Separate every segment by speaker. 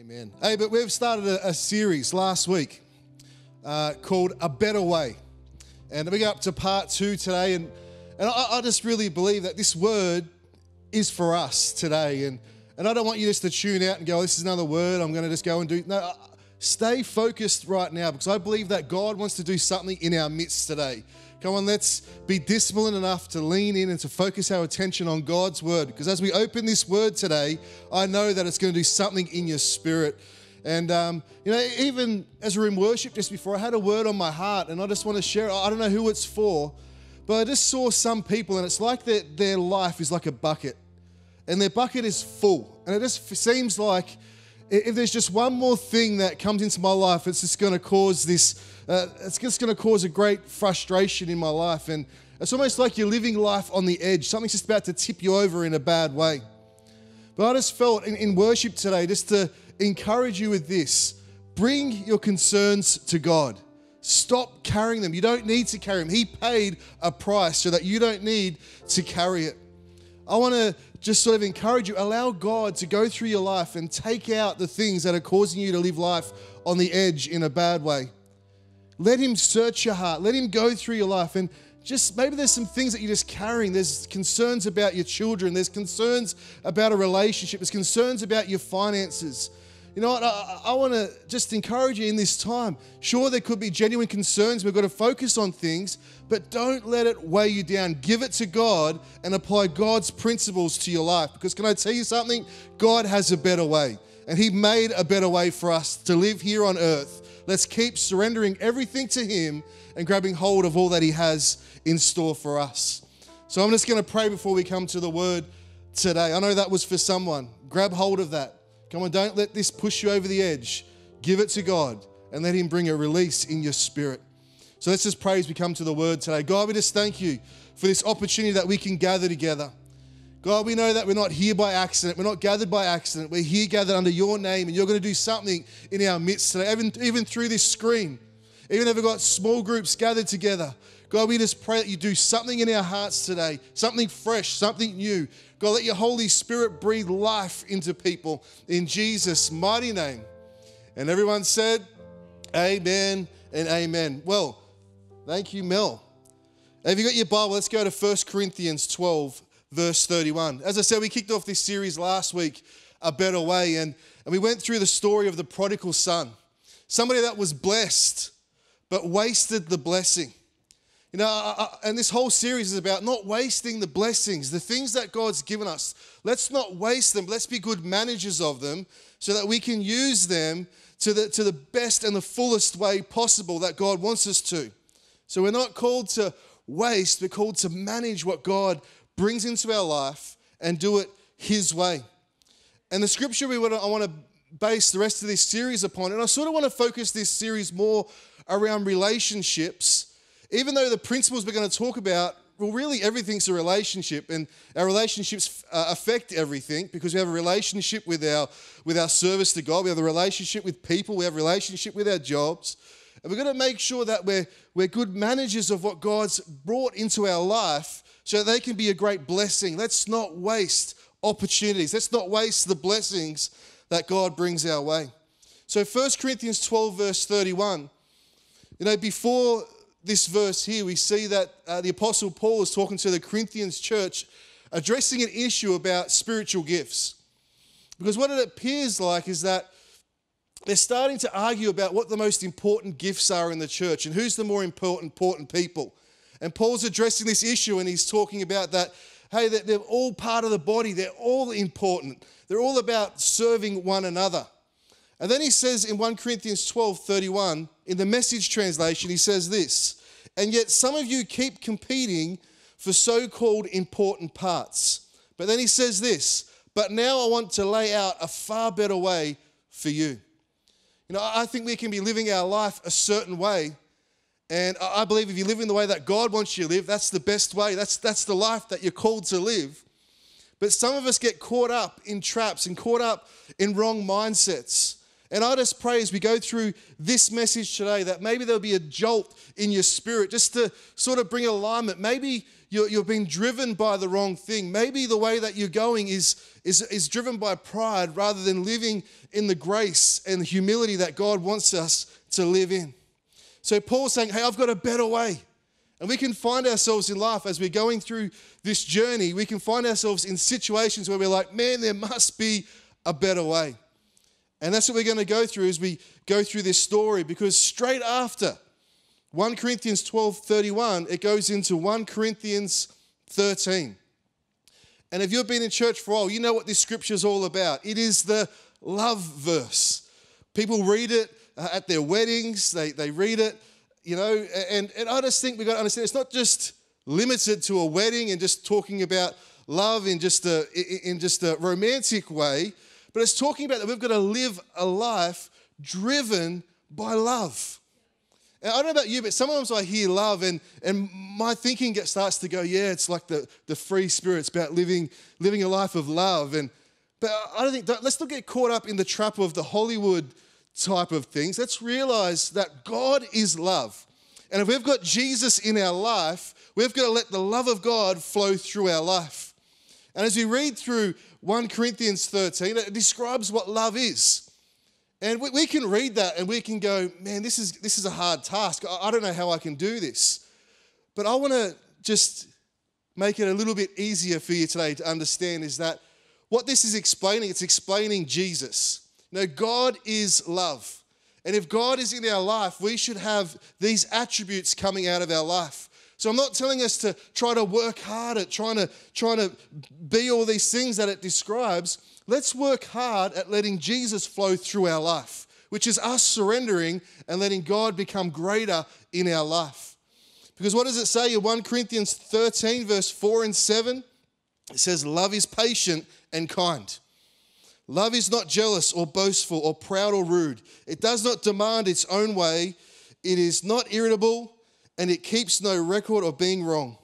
Speaker 1: Amen. Hey, but we've started a, a series last week uh, called A Better Way. And we go up to part two today. And, and I, I just really believe that this word is for us today. And, and I don't want you just to tune out and go, oh, this is another word. I'm going to just go and do. No, stay focused right now because I believe that God wants to do something in our midst today. Come on, let's be disciplined enough to lean in and to focus our attention on God's word. Because as we open this word today, I know that it's going to do something in your spirit. And, um, you know, even as we are in worship just before, I had a word on my heart and I just want to share it. I don't know who it's for, but I just saw some people and it's like their, their life is like a bucket and their bucket is full. And it just seems like if there's just one more thing that comes into my life, it's just going to cause this uh, it's just going to cause a great frustration in my life. And it's almost like you're living life on the edge. Something's just about to tip you over in a bad way. But I just felt in, in worship today just to encourage you with this bring your concerns to God. Stop carrying them. You don't need to carry them. He paid a price so that you don't need to carry it. I want to just sort of encourage you allow God to go through your life and take out the things that are causing you to live life on the edge in a bad way. Let Him search your heart. Let Him go through your life. And just maybe there's some things that you're just carrying. There's concerns about your children, there's concerns about a relationship, there's concerns about your finances. You know what? I, I want to just encourage you in this time. Sure, there could be genuine concerns. We've got to focus on things, but don't let it weigh you down. Give it to God and apply God's principles to your life. Because, can I tell you something? God has a better way. And He made a better way for us to live here on earth Let's keep surrendering everything to Him and grabbing hold of all that He has in store for us. So I'm just going to pray before we come to the word today. I know that was for someone. Grab hold of that. Come on, don't let this push you over the edge. Give it to God and let Him bring a release in your spirit. So let's just pray as we come to the word today. God, we just thank you for this opportunity that we can gather together. God, we know that we're not here by accident. We're not gathered by accident. We're here gathered under your name, and you're going to do something in our midst today, even, even through this screen. Even if we've got small groups gathered together. God, we just pray that you do something in our hearts today, something fresh, something new. God, let your Holy Spirit breathe life into people in Jesus' mighty name. And everyone said, Amen and amen. Well, thank you, Mel. Have you got your Bible? Let's go to 1 Corinthians 12 verse 31. As I said, we kicked off this series last week, A Better Way, and, and we went through the story of the prodigal son. Somebody that was blessed, but wasted the blessing. You know, I, I, and this whole series is about not wasting the blessings, the things that God's given us. Let's not waste them. Let's be good managers of them so that we can use them to the, to the best and the fullest way possible that God wants us to. So we're not called to waste, we're called to manage what God brings into our life and do it His way. And the scripture we want to, I want to base the rest of this series upon, and I sort of want to focus this series more around relationships, even though the principles we're going to talk about, well, really everything's a relationship, and our relationships uh, affect everything because we have a relationship with our with our service to God, we have a relationship with people, we have a relationship with our jobs. And we're going to make sure that we're, we're good managers of what God's brought into our life so they can be a great blessing. Let's not waste opportunities. Let's not waste the blessings that God brings our way. So 1 Corinthians 12, verse 31, you know, before this verse here, we see that uh, the Apostle Paul is talking to the Corinthians church, addressing an issue about spiritual gifts. Because what it appears like is that they're starting to argue about what the most important gifts are in the church and who's the more important, important people. And Paul's addressing this issue and he's talking about that, hey, they're all part of the body, they're all important, they're all about serving one another. And then he says in 1 Corinthians 12 31, in the message translation, he says this, and yet some of you keep competing for so called important parts. But then he says this, but now I want to lay out a far better way for you. You know, I think we can be living our life a certain way, and I believe if you live in the way that God wants you to live, that's the best way. That's, that's the life that you're called to live. But some of us get caught up in traps and caught up in wrong mindsets. And I just pray as we go through this message today that maybe there'll be a jolt in your spirit just to sort of bring alignment. Maybe you're, you're being driven by the wrong thing. Maybe the way that you're going is, is, is driven by pride rather than living in the grace and the humility that God wants us to live in. So Paul's saying, Hey, I've got a better way. And we can find ourselves in life as we're going through this journey, we can find ourselves in situations where we're like, man, there must be a better way. And that's what we're going to go through as we go through this story because straight after 1 Corinthians 12 31, it goes into 1 Corinthians 13. And if you've been in church for a while, you know what this scripture is all about. It is the love verse. People read it uh, at their weddings, they, they read it, you know, and, and I just think we've got to understand it's not just limited to a wedding and just talking about love in just a, in just a romantic way, but it's talking about that we've got to live a life driven by love. And I don't know about you, but sometimes I hear love and, and my thinking gets, starts to go, yeah, it's like the, the free spirit. It's about living, living a life of love. And, but I don't think, let's not get caught up in the trap of the Hollywood type of things. Let's realize that God is love. And if we've got Jesus in our life, we've got to let the love of God flow through our life. And as we read through 1 Corinthians 13, it describes what love is. And we, we can read that and we can go, man, this is, this is a hard task. I, I don't know how I can do this. But I want to just make it a little bit easier for you today to understand is that what this is explaining, it's explaining Jesus. Know, God is love. And if God is in our life, we should have these attributes coming out of our life. So I'm not telling us to try to work hard at trying to trying to be all these things that it describes. Let's work hard at letting Jesus flow through our life, which is us surrendering and letting God become greater in our life. Because what does it say in 1 Corinthians 13, verse 4 and 7? It says, Love is patient and kind. Love is not jealous or boastful or proud or rude. It does not demand its own way. It is not irritable and it keeps no record of being wrong.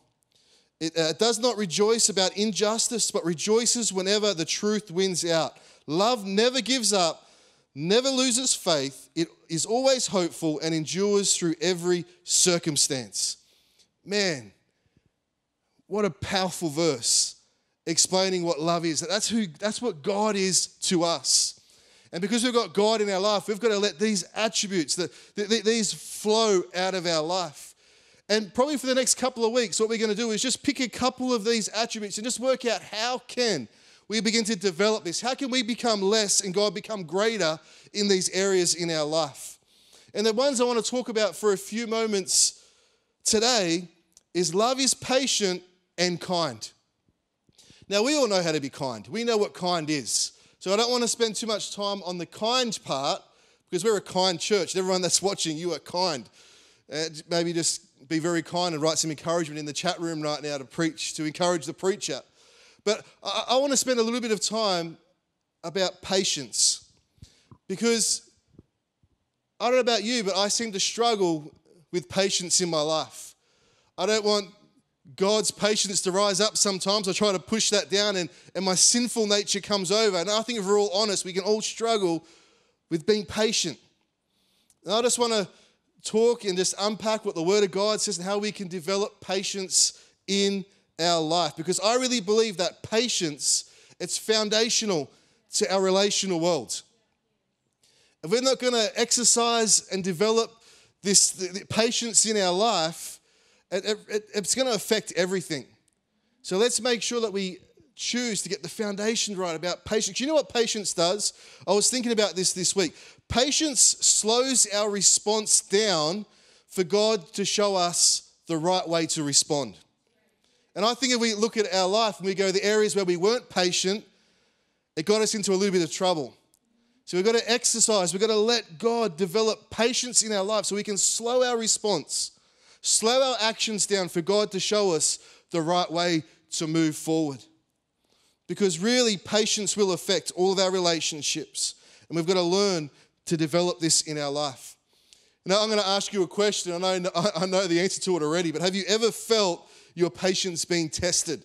Speaker 1: It uh, does not rejoice about injustice, but rejoices whenever the truth wins out. Love never gives up, never loses faith. It is always hopeful and endures through every circumstance. Man, what a powerful verse explaining what love is. That's who that's what God is to us. And because we've got God in our life, we've got to let these attributes, that these flow out of our life. And probably for the next couple of weeks, what we're going to do is just pick a couple of these attributes and just work out how can we begin to develop this? How can we become less and God become greater in these areas in our life? And the ones I want to talk about for a few moments today is love is patient and kind. Now, we all know how to be kind. We know what kind is. So I don't want to spend too much time on the kind part because we're a kind church. Everyone that's watching, you are kind. Uh, maybe just be very kind and write some encouragement in the chat room right now to preach, to encourage the preacher. But I, I want to spend a little bit of time about patience because I don't know about you, but I seem to struggle with patience in my life. I don't want God's patience to rise up sometimes. I try to push that down, and, and my sinful nature comes over. And I think if we're all honest, we can all struggle with being patient. And I just want to talk and just unpack what the Word of God says and how we can develop patience in our life. Because I really believe that patience, it's foundational to our relational world. If we're not going to exercise and develop this patience in our life, it, it, it's going to affect everything. So let's make sure that we choose to get the foundation right about patience. You know what patience does? I was thinking about this this week. Patience slows our response down for God to show us the right way to respond. And I think if we look at our life and we go the areas where we weren't patient, it got us into a little bit of trouble. So we've got to exercise, we've got to let God develop patience in our life so we can slow our response slow our actions down for God to show us the right way to move forward. Because really, patience will affect all of our relationships, and we've got to learn to develop this in our life. Now, I'm going to ask you a question. I know, I know the answer to it already, but have you ever felt your patience being tested?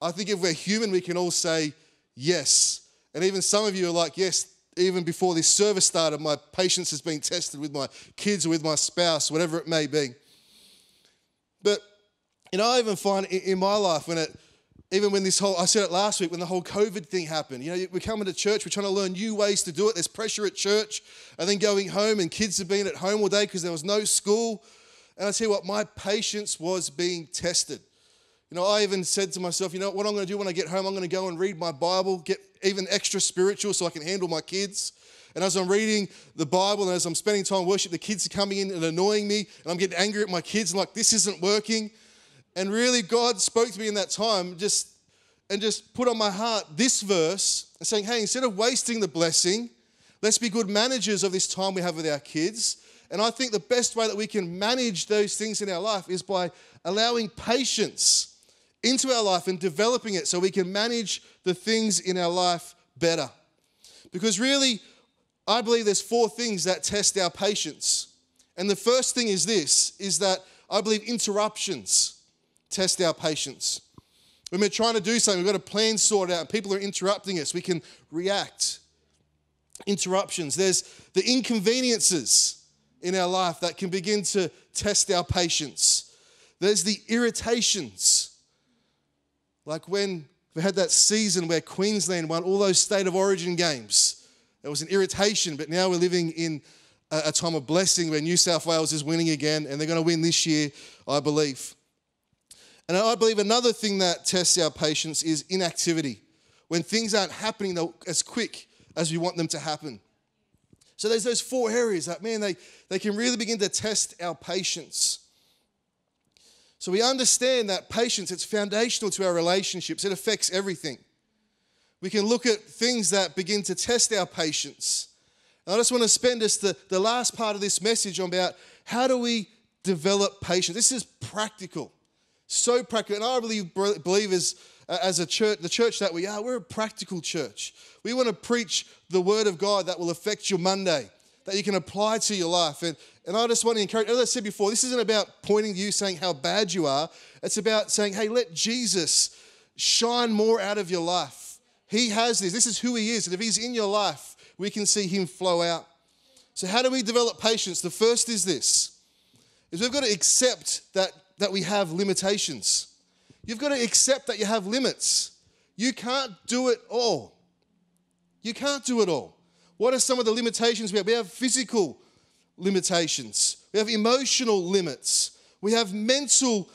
Speaker 1: I think if we're human, we can all say yes. And even some of you are like, yes, even before this service started, my patience has been tested with my kids or with my spouse, whatever it may be. But, you know, I even find in my life when it, even when this whole, I said it last week, when the whole COVID thing happened, you know, we're coming to church, we're trying to learn new ways to do it. There's pressure at church, and then going home, and kids have been at home all day because there was no school. And I tell you what, my patience was being tested. You know, I even said to myself, you know what I'm going to do when I get home? I'm going to go and read my Bible, get even extra spiritual so I can handle my kids. And as I'm reading the Bible and as I'm spending time worship, the kids are coming in and annoying me, and I'm getting angry at my kids like, this isn't working. And really, God spoke to me in that time, just and just put on my heart this verse and saying, hey, instead of wasting the blessing, let's be good managers of this time we have with our kids. And I think the best way that we can manage those things in our life is by allowing patience into our life and developing it so we can manage the things in our life better. Because really, I believe there's four things that test our patience. And the first thing is this is that I believe interruptions test our patience. When we're trying to do something, we've got a plan sorted out, people are interrupting us, we can react. Interruptions. There's the inconveniences in our life that can begin to test our patience. There's the irritations. Like when we had that season where Queensland won all those state of origin games. There was an irritation, but now we're living in a, time of blessing where New South Wales is winning again, and they're going to win this year, I believe. And I believe another thing that tests our patience is inactivity, when things aren't happening as quick as we want them to happen. So there's those four areas that, man, they, they can really begin to test our patience. So we understand that patience, it's foundational to our relationships, it affects everything. We can look at things that begin to test our patience. And I just want to spend us the, the last part of this message on about how do we develop patience. This is practical, so practical. And I really believe as, uh, as a church, the church that we are, we're a practical church. We want to preach the word of God that will affect your Monday, that you can apply to your life. And, and I just want to encourage, as I said before, this isn't about pointing to you saying how bad you are. It's about saying, hey, let Jesus shine more out of your life. He has this. This is who he is. And if he's in your life, we can see him flow out. So how do we develop patience? The first is this, is we've got to accept that, that we have limitations. You've got to accept that you have limits. You can't do it all. You can't do it all. What are some of the limitations we have? We have physical limitations, we have emotional limits, we have mental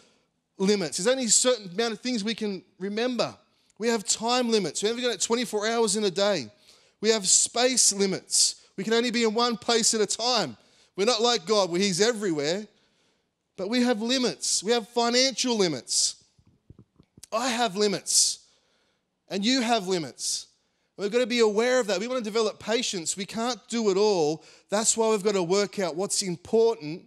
Speaker 1: limits. There's only a certain amount of things we can remember. We have time limits. We only got 24 hours in a day. We have space limits. We can only be in one place at a time. We're not like God where He's everywhere, but we have limits. We have financial limits. I have limits, and you have limits. We've got to be aware of that. We want to develop patience. We can't do it all. That's why we've got to work out what's important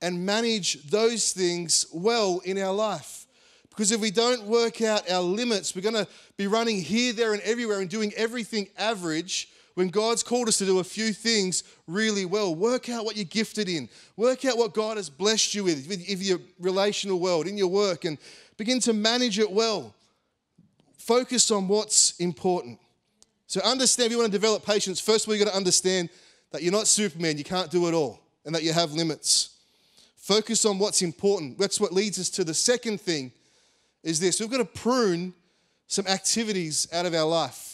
Speaker 1: and manage those things well in our life. Because if we don't work out our limits, we're going to be running here, there, and everywhere and doing everything average when God's called us to do a few things really well. Work out what you're gifted in, work out what God has blessed you with, in your relational world, in your work, and begin to manage it well. Focus on what's important. So understand if you want to develop patience, first of all, you've got to understand that you're not Superman, you can't do it all, and that you have limits. Focus on what's important. That's what leads us to the second thing is this. We've got to prune some activities out of our life.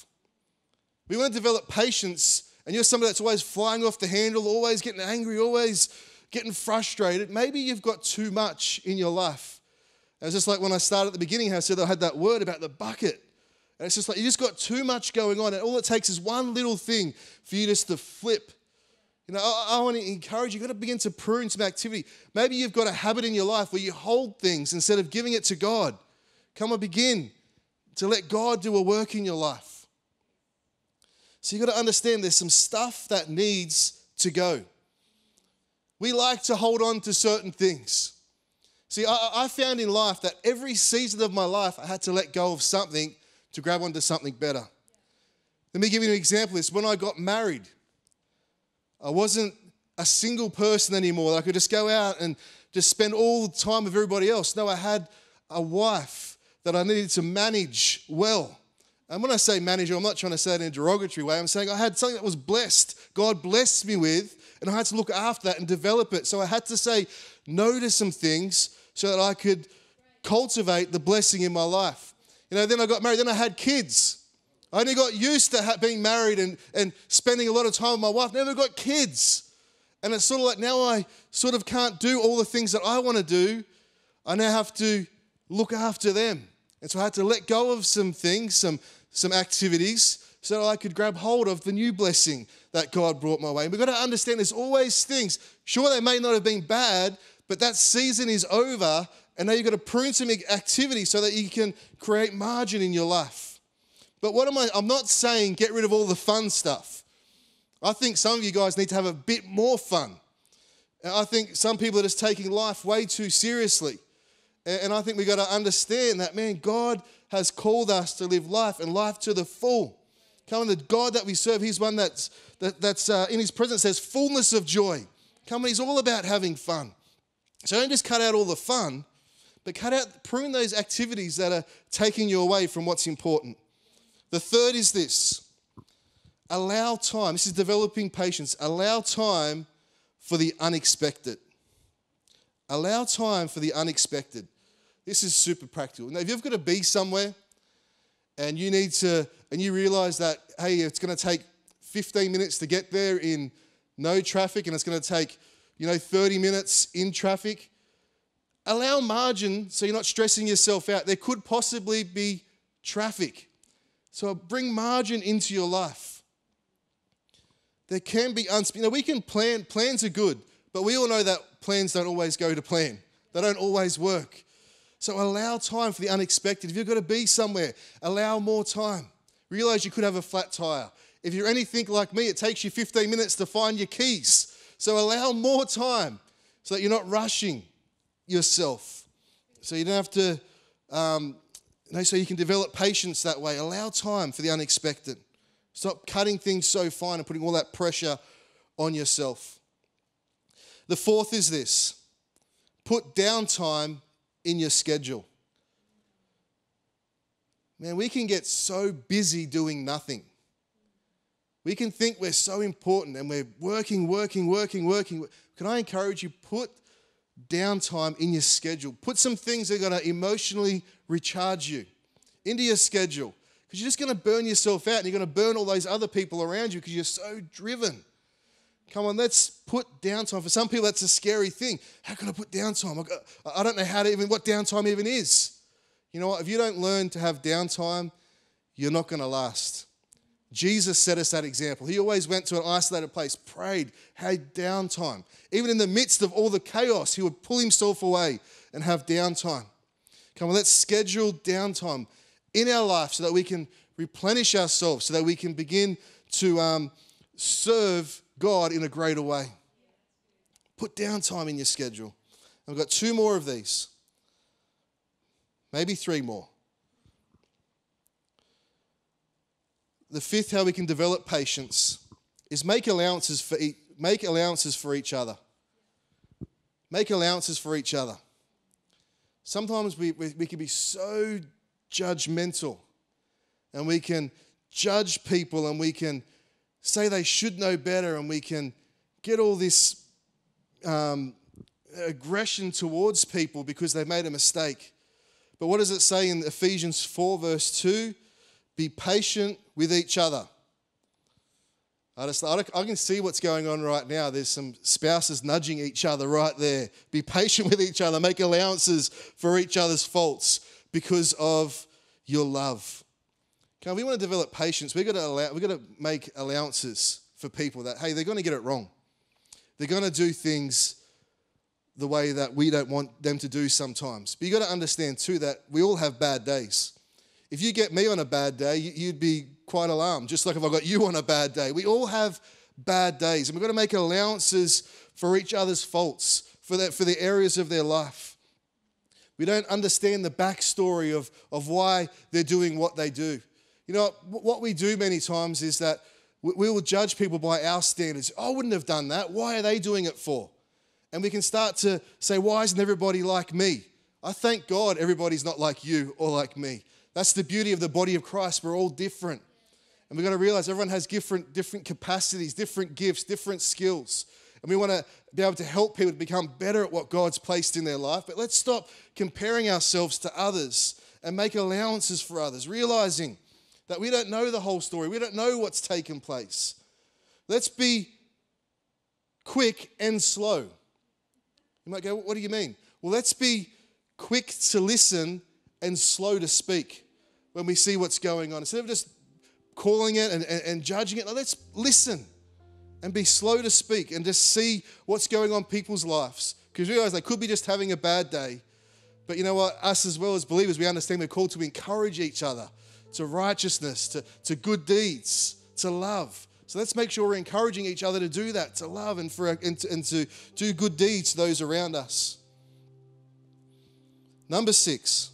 Speaker 1: We want to develop patience, and you're somebody that's always flying off the handle, always getting angry, always getting frustrated. Maybe you've got too much in your life. It was just like when I started at the beginning, how I said I had that word about the bucket. And it's just like you just got too much going on, and all it takes is one little thing for you just to flip. You know, I, I want to encourage you, you've got to begin to prune some activity. Maybe you've got a habit in your life where you hold things instead of giving it to God. Come and begin to let God do a work in your life. So you've got to understand there's some stuff that needs to go. We like to hold on to certain things. See, I, I found in life that every season of my life, I had to let go of something to grab onto something better. Let me give you an example. It's when I got married. I wasn't a single person anymore. I could just go out and just spend all the time with everybody else. No, I had a wife that I needed to manage well. And when I say manager, I'm not trying to say it in a derogatory way. I'm saying I had something that was blessed. God blessed me with, and I had to look after that and develop it. So I had to say no to some things so that I could cultivate the blessing in my life. You know, then I got married, then I had kids. I only got used to being married and, and spending a lot of time with my wife, never got kids. And it's sort of like now I sort of can't do all the things that I want to do. I now have to look after them. And so I had to let go of some things, some, some activities, so that I could grab hold of the new blessing that God brought my way. And we've got to understand there's always things. Sure, they may not have been bad, but that season is over, and now you've got to prune some activity so that you can create margin in your life. But what am I? I'm not saying get rid of all the fun stuff. I think some of you guys need to have a bit more fun. I think some people are just taking life way too seriously. And I think we've got to understand that, man, God has called us to live life and life to the full. Come on, the God that we serve, He's one that's, that, that's uh, in His presence, there's fullness of joy. Come on, He's all about having fun. So don't just cut out all the fun, but cut out, prune those activities that are taking you away from what's important. The third is this allow time. This is developing patience. Allow time for the unexpected. Allow time for the unexpected. This is super practical. Now, if you've got to be somewhere and you need to, and you realize that, hey, it's going to take 15 minutes to get there in no traffic and it's going to take, you know, 30 minutes in traffic, allow margin so you're not stressing yourself out. There could possibly be traffic. So bring margin into your life. There can be, uns- you know, we can plan, plans are good, but we all know that plans don't always go to plan. They don't always work. So allow time for the unexpected. If you've got to be somewhere, allow more time. Realize you could have a flat tire. If you're anything like me, it takes you 15 minutes to find your keys. So allow more time so that you're not rushing yourself. So you don't have to, um, you know, so you can develop patience that way. Allow time for the unexpected. Stop cutting things so fine and putting all that pressure on yourself. The fourth is this put downtime in your schedule. Man, we can get so busy doing nothing. We can think we're so important and we're working, working, working, working. Can I encourage you, put downtime in your schedule. Put some things that are going to emotionally recharge you into your schedule because you're just going to burn yourself out and you're going to burn all those other people around you because you're so driven. Come on, let's put downtime. For some people, that's a scary thing. How can I put downtime? I don't know how to even, what downtime even is. You know what? If you don't learn to have downtime, you're not going to last. Jesus set us that example. He always went to an isolated place, prayed, had downtime. Even in the midst of all the chaos, he would pull himself away and have downtime. Come on, let's schedule downtime in our life so that we can replenish ourselves, so that we can begin to um, serve God in a greater way. Put downtime in your schedule. I've got two more of these, maybe three more. The fifth, how we can develop patience, is make allowances for, e- make allowances for each other. Make allowances for each other. Sometimes we, we, we can be so judgmental and we can judge people and we can say they should know better and we can get all this um, aggression towards people because they made a mistake. But what does it say in Ephesians 4, verse 2? Be patient with each other. I, just, I can see what's going on right now. There's some spouses nudging each other right there. Be patient with each other. Make allowances for each other's faults because of your love. Okay, we want to develop patience. We've got to, allow, we've got to make allowances for people that, hey, they're going to get it wrong. They're going to do things the way that we don't want them to do sometimes. But you've got to understand, too, that we all have bad days. If you get me on a bad day, you'd be quite alarmed, just like if I got you on a bad day. We all have bad days, and we've got to make allowances for each other's faults, for, for the areas of their life. We don't understand the backstory of, of why they're doing what they do. You know, what we do many times is that we will judge people by our standards. I wouldn't have done that. Why are they doing it for? And we can start to say, why isn't everybody like me? I thank God everybody's not like you or like me. That's the beauty of the body of Christ. We're all different. And we've got to realize everyone has different, different capacities, different gifts, different skills. And we want to be able to help people to become better at what God's placed in their life. But let's stop comparing ourselves to others and make allowances for others, realizing that we don't know the whole story, we don't know what's taken place. Let's be quick and slow. You might go, What do you mean? Well, let's be quick to listen and slow to speak when we see what's going on. Instead of just calling it and, and, and judging it, let's listen and be slow to speak and just see what's going on people's lives. Because realize they could be just having a bad day. But you know what? Us as well as believers, we understand we're called to encourage each other to righteousness, to, to good deeds, to love. So let's make sure we're encouraging each other to do that, to love and, for, and, to, and to do good deeds to those around us. Number six,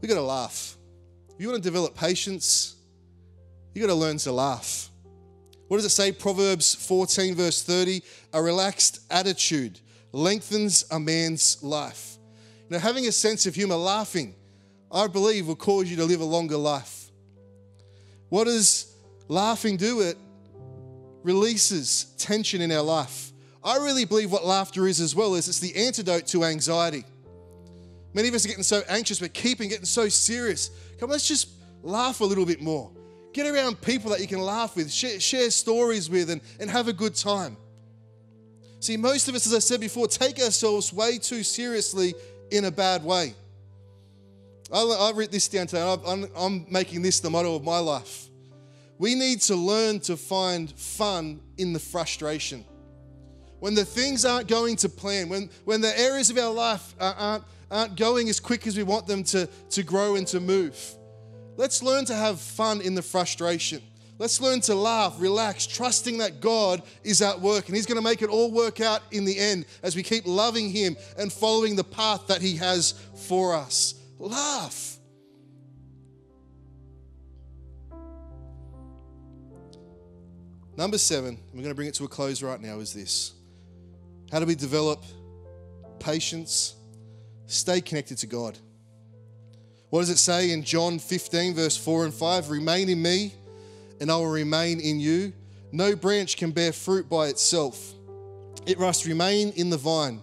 Speaker 1: we got to laugh. If you want to develop patience, you got to learn to laugh. What does it say? Proverbs 14, verse 30 A relaxed attitude lengthens a man's life. Now, having a sense of humor, laughing, I believe will cause you to live a longer life. What does laughing do? It releases tension in our life. I really believe what laughter is as well is it's the antidote to anxiety. Many of us are getting so anxious, we're keeping getting so serious. Come on, let's just laugh a little bit more. Get around people that you can laugh with, share, share stories with, and, and have a good time. See, most of us, as I said before, take ourselves way too seriously in a bad way. I, I wrote this down today. I'm, I'm making this the motto of my life. We need to learn to find fun in the frustration. When the things aren't going to plan, when, when the areas of our life aren't, aren't going as quick as we want them to, to grow and to move, let's learn to have fun in the frustration. Let's learn to laugh, relax, trusting that God is at work and He's going to make it all work out in the end as we keep loving Him and following the path that He has for us. Laugh. Number seven, we're going to bring it to a close right now, is this. How do we develop patience? Stay connected to God. What does it say in John 15, verse 4 and 5? Remain in me, and I will remain in you. No branch can bear fruit by itself, it must remain in the vine.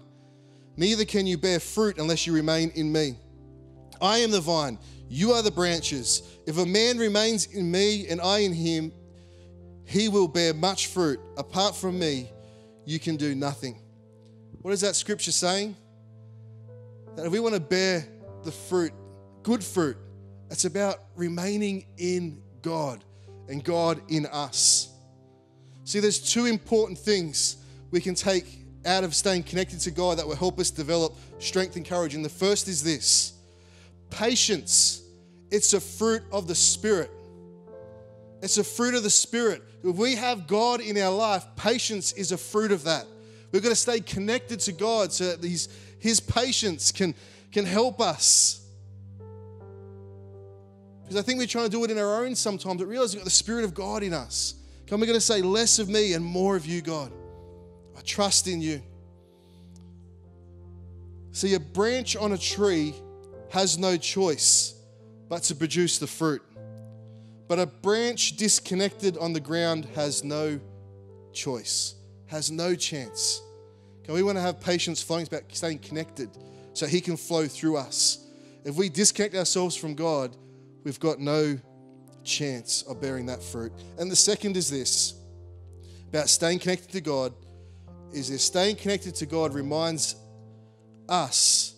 Speaker 1: Neither can you bear fruit unless you remain in me. I am the vine, you are the branches. If a man remains in me and I in him, he will bear much fruit. Apart from me, you can do nothing. What is that scripture saying? That if we want to bear the fruit, good fruit, it's about remaining in God and God in us. See, there's two important things we can take out of staying connected to God that will help us develop strength and courage. And the first is this patience. It's a fruit of the Spirit. It's a fruit of the Spirit. If we have God in our life, patience is a fruit of that. We've got to stay connected to God so that these, His patience can, can help us. Because I think we're trying to do it in our own sometimes, but realize we've got the Spirit of God in us. Come, we're going to say less of me and more of you, God. I trust in you. See, a branch on a tree has no choice but to produce the fruit. But a branch disconnected on the ground has no choice, has no chance. Okay, we want to have patience flowing about staying connected so He can flow through us. If we disconnect ourselves from God, we've got no chance of bearing that fruit. And the second is this about staying connected to God is this staying connected to God reminds us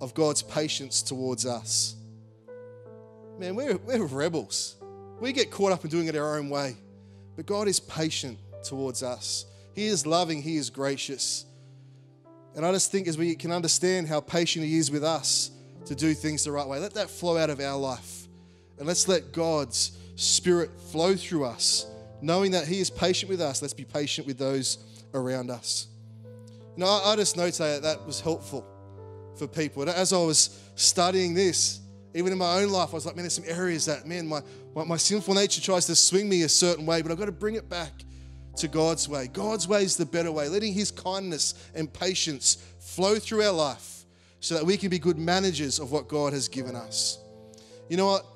Speaker 1: of God's patience towards us. Man, we're, we're rebels. We get caught up in doing it our own way. But God is patient towards us. He is loving, He is gracious. And I just think as we can understand how patient He is with us to do things the right way, let that flow out of our life. And let's let God's Spirit flow through us. Knowing that He is patient with us, let's be patient with those around us. You know, I, just know today that that was helpful for people. As I was studying this, even in my own life, I was like, man, there's some areas that, man, my, my, my sinful nature tries to swing me a certain way, but I've got to bring it back to God's way. God's way is the better way, letting His kindness and patience flow through our life so that we can be good managers of what God has given us. You know what?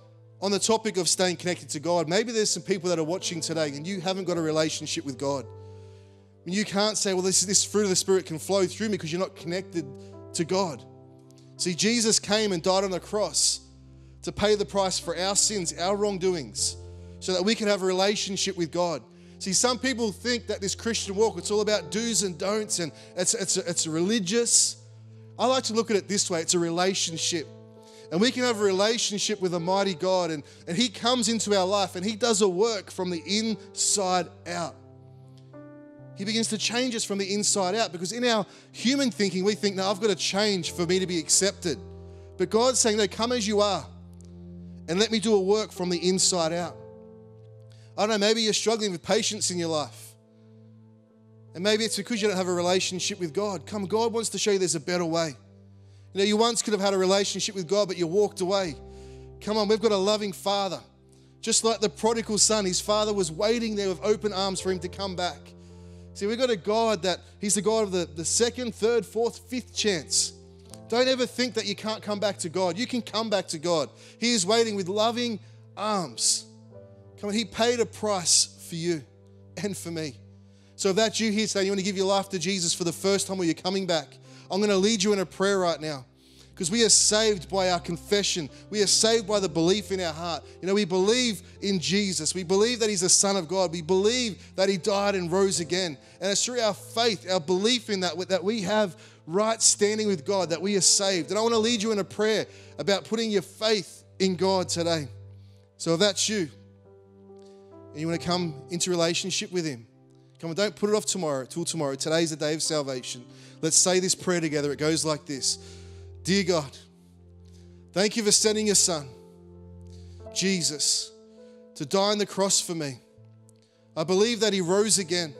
Speaker 1: On the topic of staying connected to God, maybe there's some people that are watching today and you haven't got a relationship with God. You can't say, well, this, this fruit of the Spirit can flow through me because you're not connected to God. See, Jesus came and died on the cross to pay the price for our sins, our wrongdoings, so that we can have a relationship with God. See, some people think that this Christian walk, it's all about do's and don'ts and it's, it's, it's religious. I like to look at it this way it's a relationship. And we can have a relationship with a mighty God, and, and He comes into our life and He does a work from the inside out. He begins to change us from the inside out because in our human thinking, we think, no, I've got to change for me to be accepted. But God's saying, no, come as you are and let me do a work from the inside out. I don't know, maybe you're struggling with patience in your life. And maybe it's because you don't have a relationship with God. Come, God wants to show you there's a better way. You know, you once could have had a relationship with God, but you walked away. Come on, we've got a loving Father. Just like the prodigal son, his father was waiting there with open arms for him to come back. See, we've got a God that He's the God of the, the second, third, fourth, fifth chance. Don't ever think that you can't come back to God. You can come back to God. He is waiting with loving arms. Come on, He paid a price for you and for me. So if that's you here today, you want to give your life to Jesus for the first time or you're coming back, I'm going to lead you in a prayer right now because we are saved by our confession. We are saved by the belief in our heart. You know, we believe in Jesus. We believe that He's the Son of God. We believe that He died and rose again. And it's through our faith, our belief in that, that we have right standing with God, that we are saved. And I want to lead you in a prayer about putting your faith in God today. So if that's you, and you want to come into relationship with Him, come on, don't put it off tomorrow, till tomorrow. Today's the day of salvation. Let's say this prayer together. It goes like this. Dear God, thank you for sending your son, Jesus, to die on the cross for me. I believe that he rose again.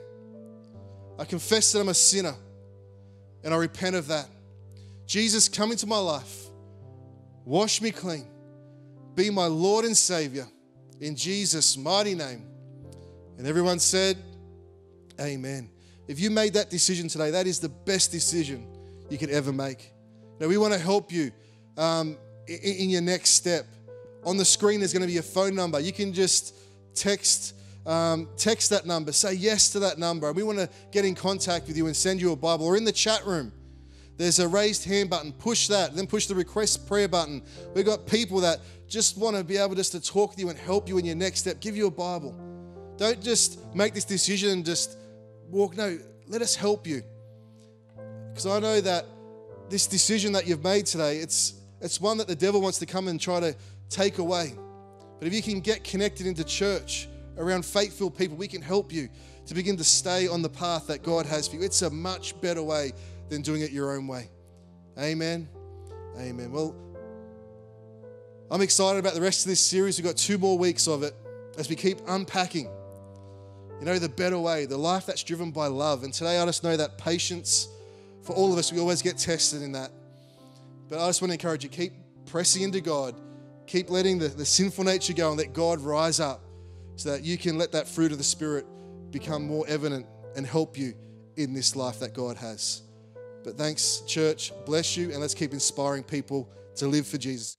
Speaker 1: I confess that I'm a sinner and I repent of that. Jesus, come into my life. Wash me clean. Be my Lord and Savior in Jesus' mighty name. And everyone said, Amen. If you made that decision today, that is the best decision you could ever make. Now, we want to help you um, in, in your next step. On the screen, there's going to be a phone number. You can just text. Um, text that number, say yes to that number, and we want to get in contact with you and send you a Bible. Or in the chat room, there's a raised hand button. Push that, then push the request prayer button. We've got people that just want to be able just to talk to you and help you in your next step. Give you a Bible. Don't just make this decision and just walk. No, let us help you. Because I know that this decision that you've made today, it's, it's one that the devil wants to come and try to take away. But if you can get connected into church around faithful people, we can help you to begin to stay on the path that God has for you. It's a much better way than doing it your own way. Amen. Amen. Well, I'm excited about the rest of this series. We've got two more weeks of it as we keep unpacking, you know, the better way, the life that's driven by love. And today I just know that patience for all of us, we always get tested in that. But I just want to encourage you keep pressing into God, keep letting the, the sinful nature go, and let God rise up so that you can let that fruit of the Spirit become more evident and help you in this life that God has. But thanks, church. Bless you, and let's keep inspiring people to live for Jesus.